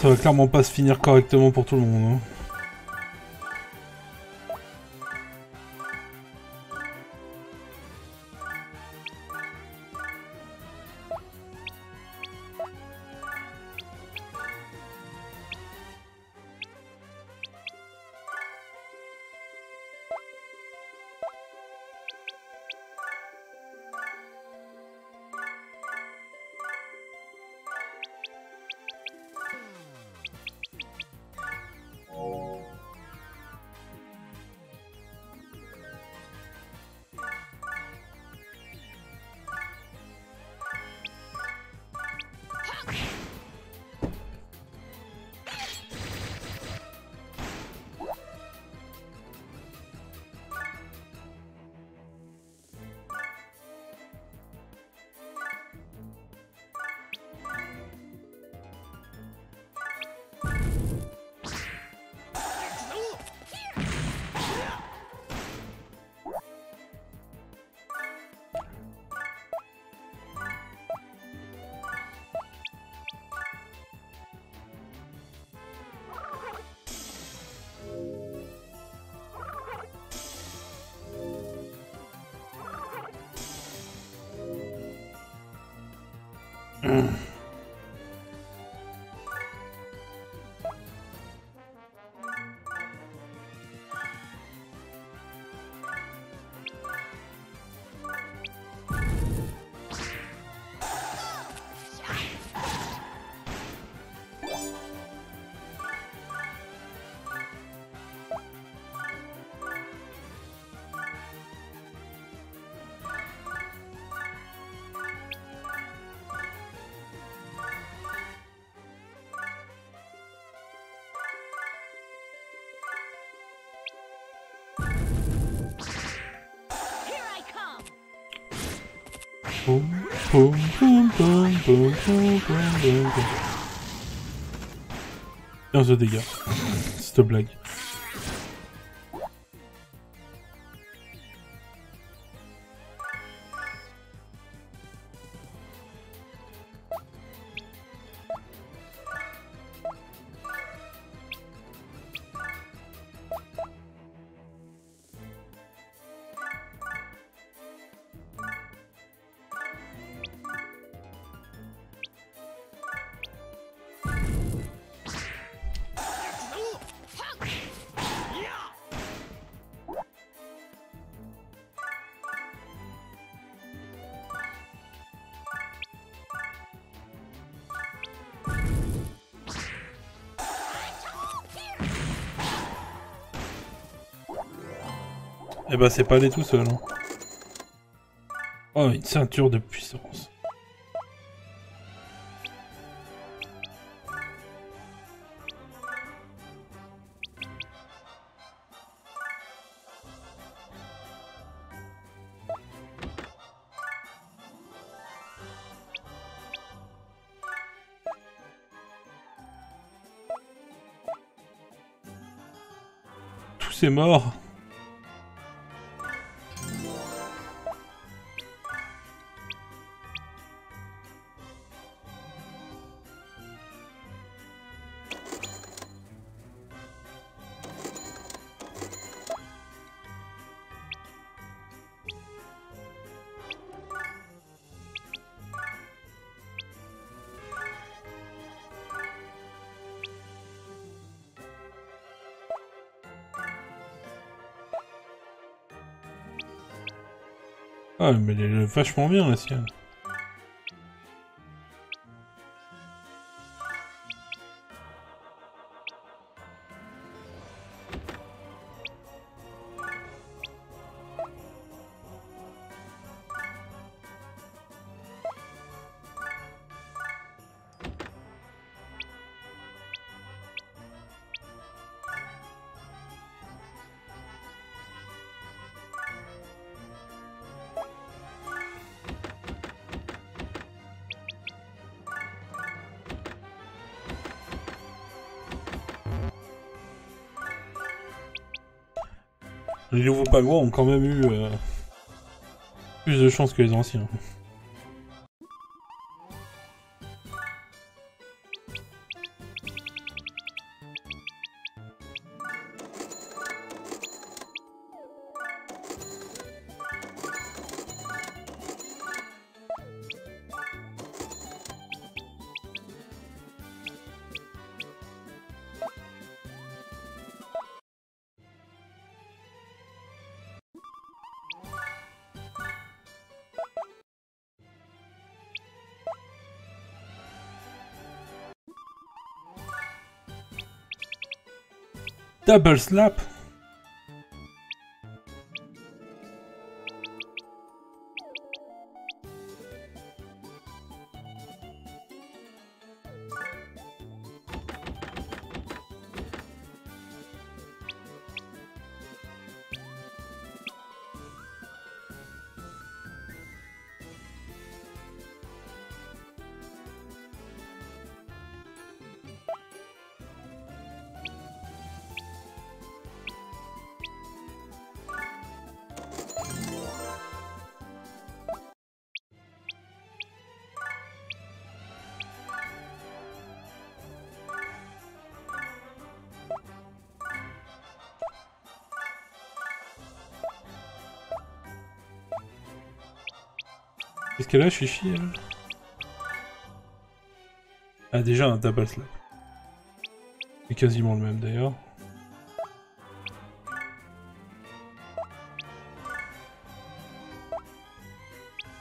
Ça va clairement pas se finir correctement pour tout le monde. Hein. Mm-hmm. De dégâts. Cette blague. Eh bah c'est pas aller tout seul. Hein. Oh, une ceinture de puissance. Tous est mort. Ah, mais elle est vachement bien la sienne. Pagouas ont quand même eu euh, plus de chance que les anciens. Double slap Qu'est-ce qu'elle a, Chichi, elle Ah, déjà un double slap. C'est quasiment le même, d'ailleurs.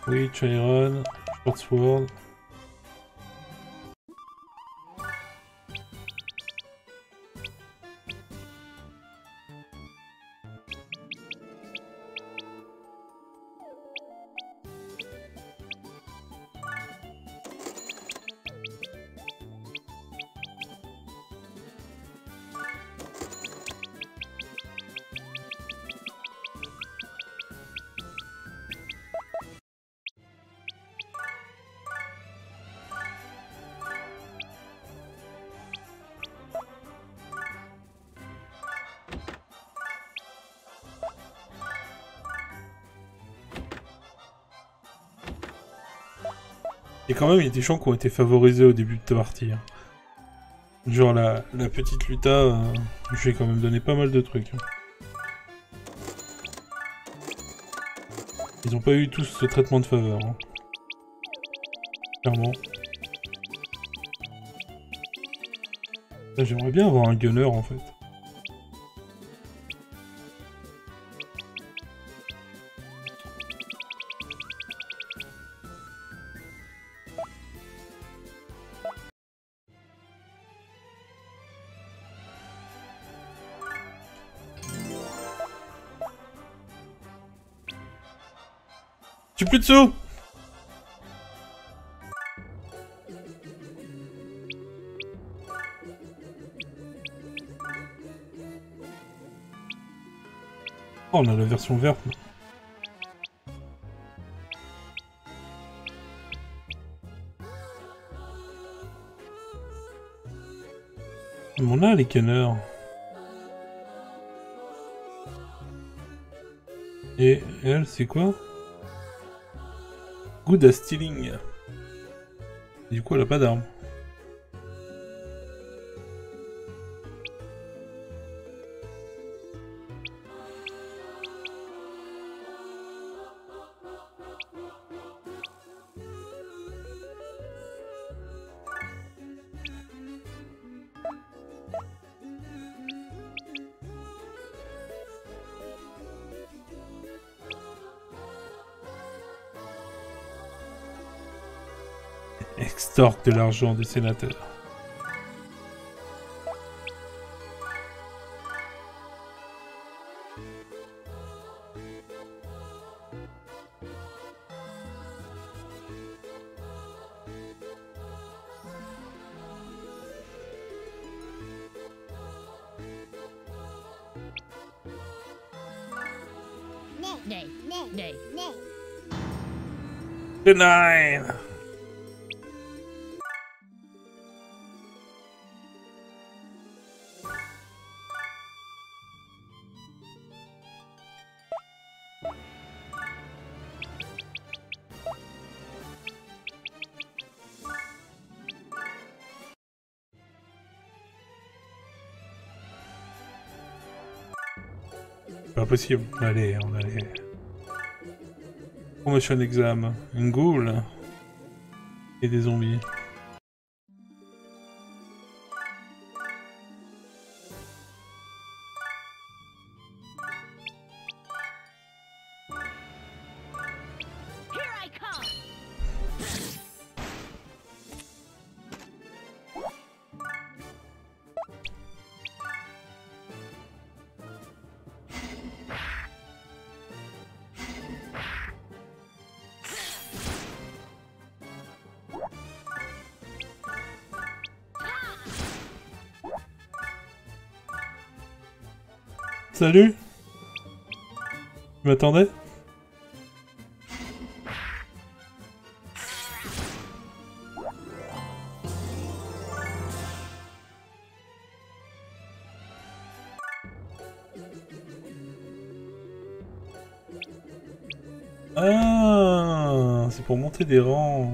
Oui, Chiron, Short Sword. Quand même, il y a des gens qui ont été favorisés au début de ta partie. hein. Genre la, petite Luta, euh, je lui ai quand même donné pas mal de trucs. hein. Ils ont pas eu tous ce traitement de faveur. hein. Clairement. J'aimerais bien avoir un gunner en fait. Oh, on a la version verte. on a les canneurs. Et elle, c'est quoi? Good stealing. Du coup, elle a pas d'arme. Extorque de l'argent des sénateurs. Nay, nay, nay. Nine. Pas possible. Allez, on allait. Promotion exam. Une ghoul. Et des zombies. Salut Tu m'attendais Ah C'est pour monter des rangs.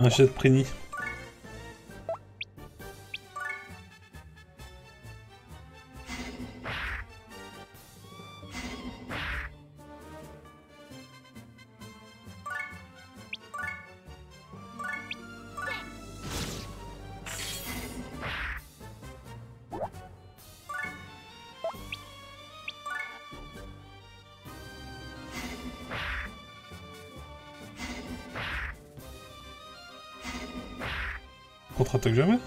Un jet de Prini. Contre-attaque jamais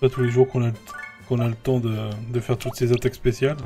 Pas tous les jours qu'on a, qu'on a le temps de, de faire toutes ces attaques spéciales.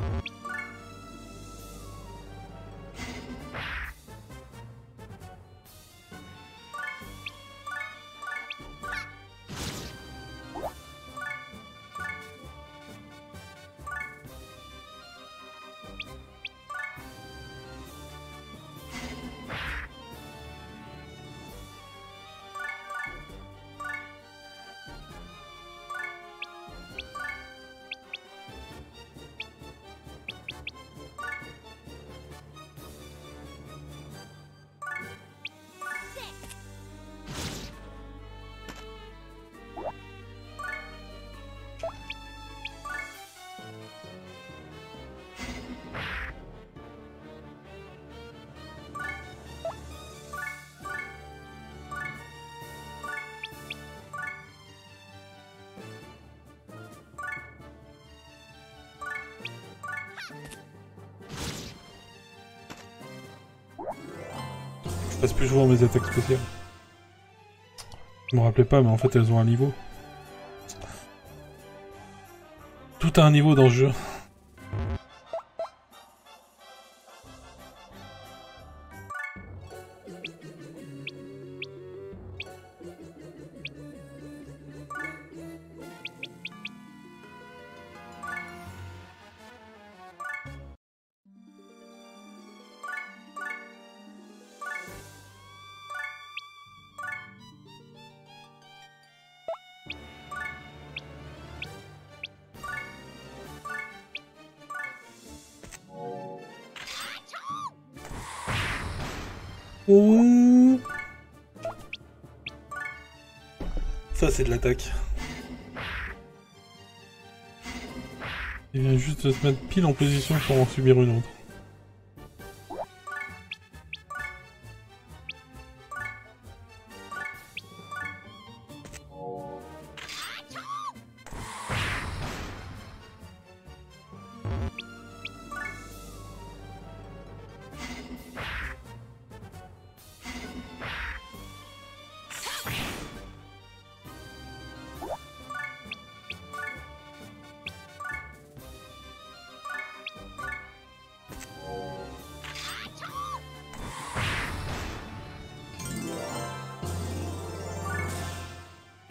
Je passe plus souvent mes attaques spéciales. Je me rappelais pas, mais en fait elles ont un niveau. Tout a un niveau dans ce jeu. Ça c'est de l'attaque. Il vient juste de se mettre pile en position pour en subir une autre.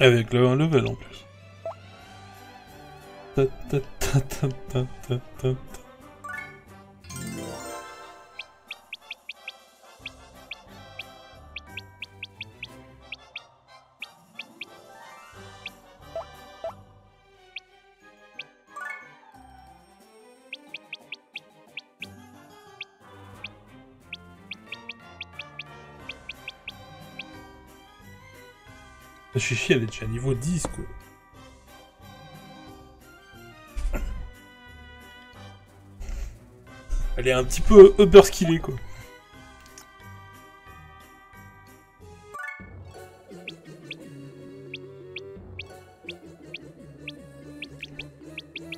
Avec le 1 level en plus. Ta, ta, ta, La chichi, elle est déjà niveau 10, quoi. Elle est un petit peu upper skillée, quoi.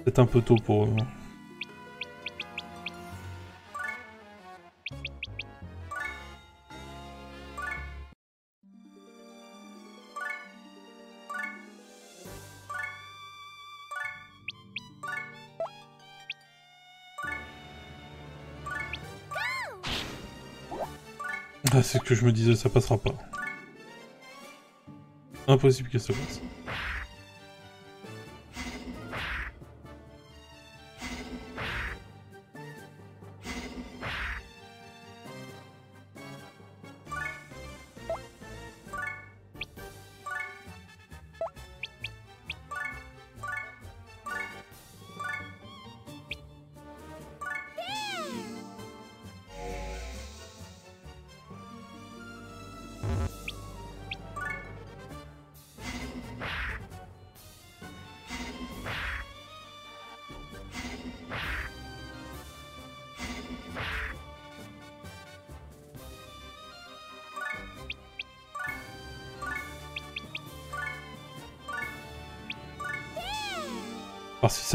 C'est un peu tôt pour eux. C'est ce que je me disais, ça passera pas. Impossible que ça passe.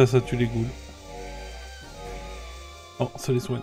Ça, ça tue les ghouls. Oh, ça les soigne.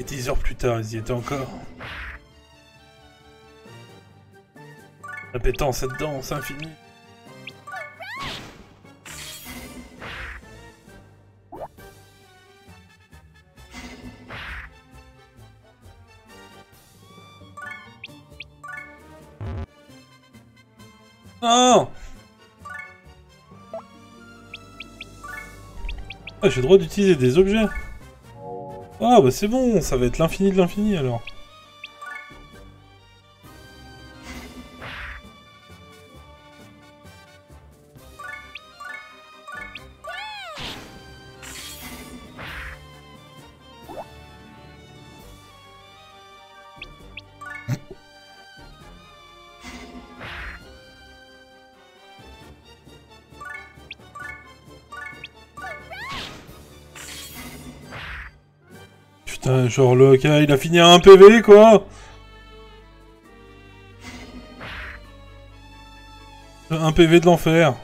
Et 10 heures plus tard, ils y étaient encore. Répétant cette danse infinie. Non Ah, j'ai le droit d'utiliser des objets. Ah, bah c'est bon, ça va être l'infini de l'infini alors. Genre le gars, il a fini à un PV quoi Un PV de l'enfer.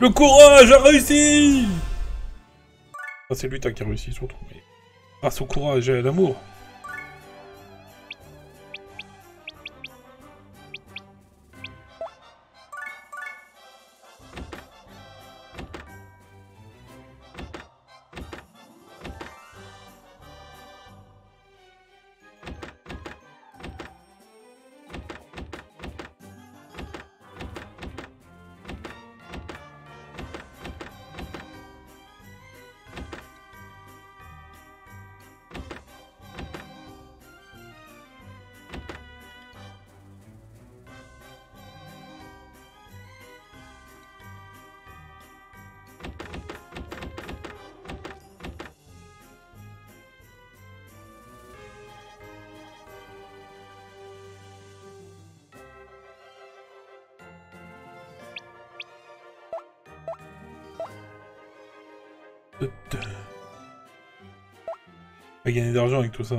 Le courage a réussi ah, C'est lui qui a réussi surtout, mais... Grâce au courage et l'amour. Va gagner d'argent avec tout ça.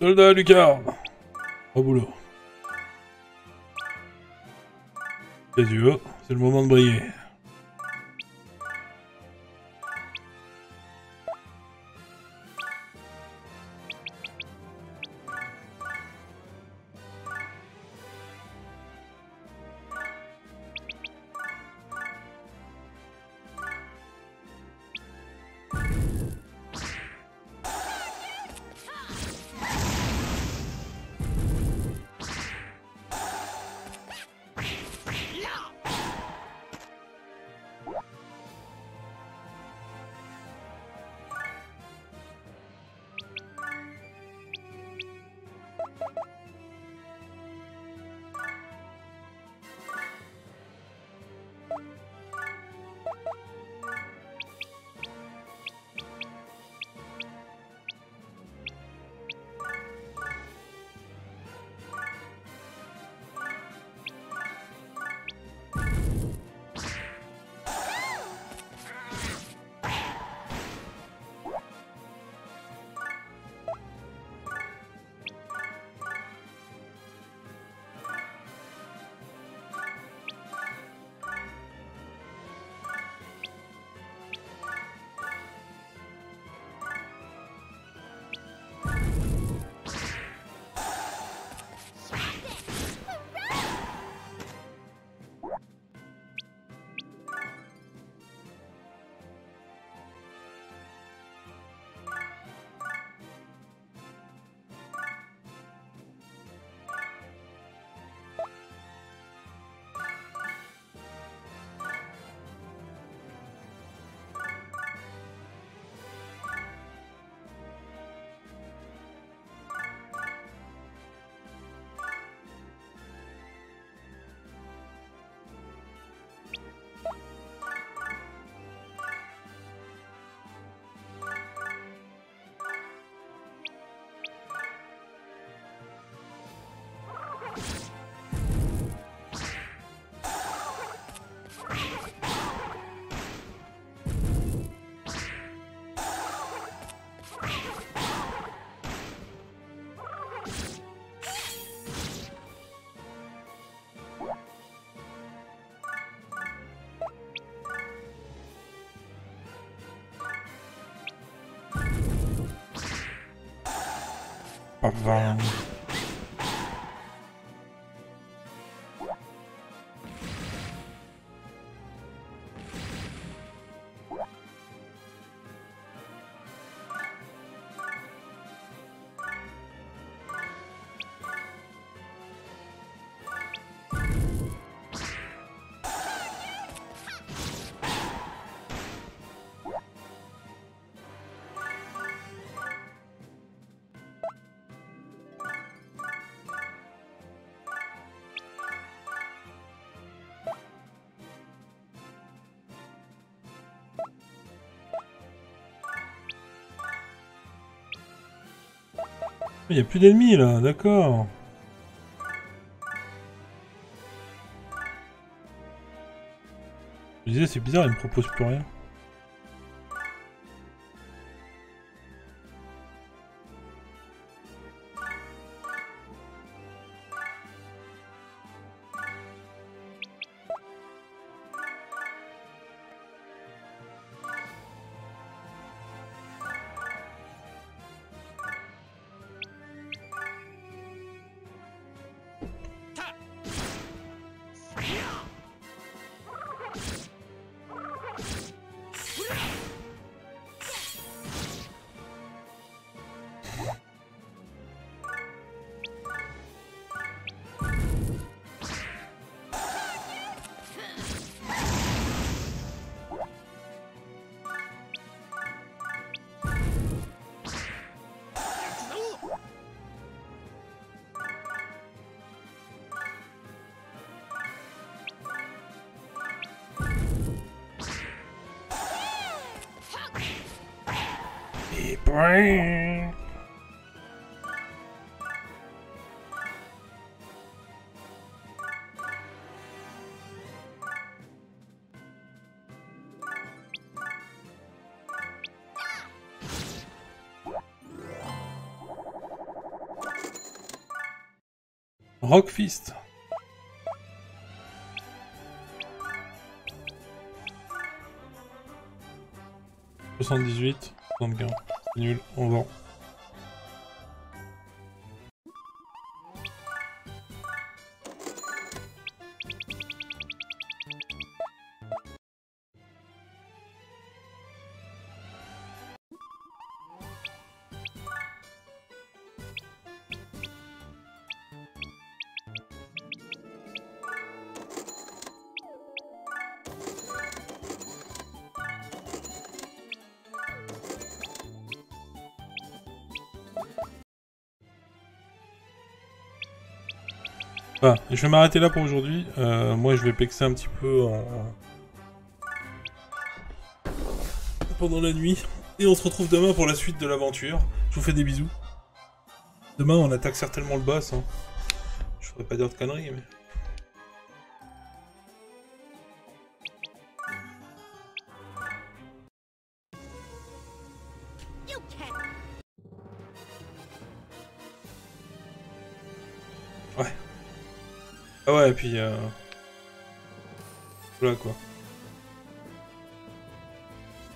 Soldat Lucas Au boulot. C'est le moment de briller. Pas Il n'y a plus d'ennemis là, d'accord. Je disais, c'est bizarre, il me propose plus rien. Rockfist. Soixante-dix-huit, soixante-quinze. C'est nul, on vend. Voilà, je vais m'arrêter là pour aujourd'hui. Euh, moi, je vais pexer un petit peu en... pendant la nuit. Et on se retrouve demain pour la suite de l'aventure. Je vous fais des bisous. Demain, on attaque certainement le boss. Hein. Je ferais pas dire de conneries, mais... Ouais, et puis... Euh... Voilà, quoi.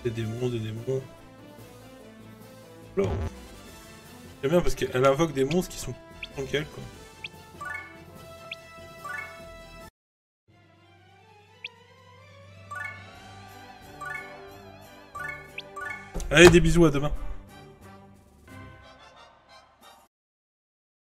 Des démons, des démons... J'aime bien parce qu'elle invoque des monstres qui sont qu'elle, quoi. Allez, des bisous, à demain.